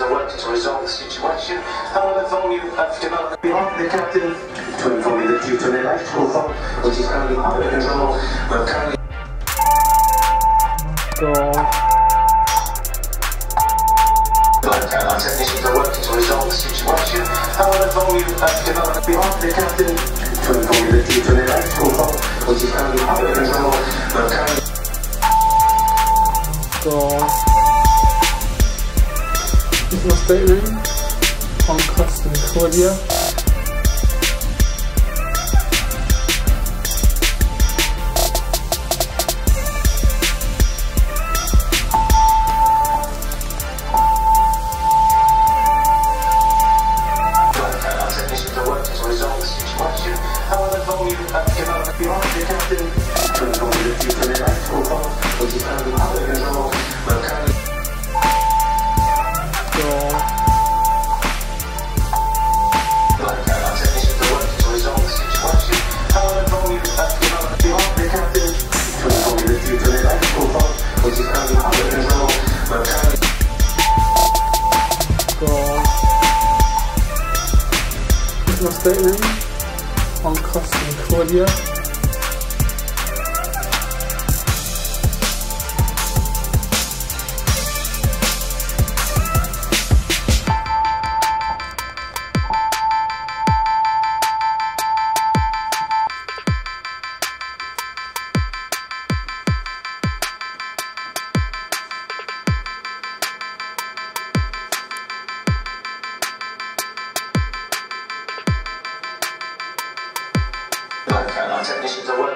been a blackout. Our technicians are working to resolve the situation. However, volume of development beyond the captain to inform you that due to an electrical fault, which is currently under control, we're currently blackout. Our technicians are working to resolve the situation. However, volume of development beyond the captain to inform you that due to an electrical fault, which is currently under control, On Costa Concordia. On Costa Concordia.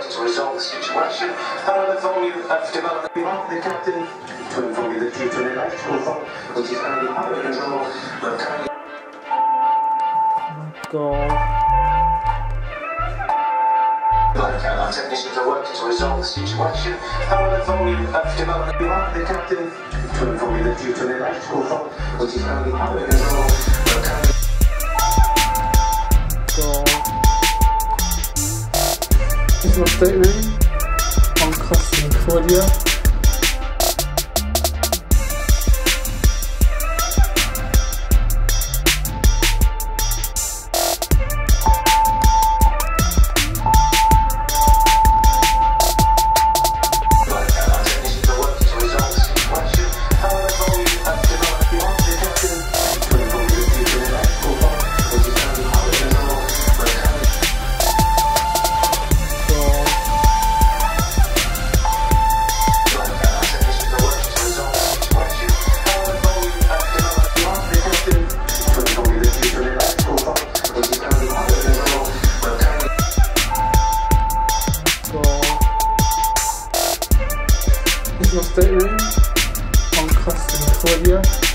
Working to resolve the situation. However, volume of development beyond the captain to inform you that due to an electrical fault, which is currently under control, we're currently God. Our technicians are working to resolve the situation. However, volume of development beyond the captain to inform you that due to an electrical fault, which is currently under control, Is on Costa Concordia. Stateroom on Costa Concordia.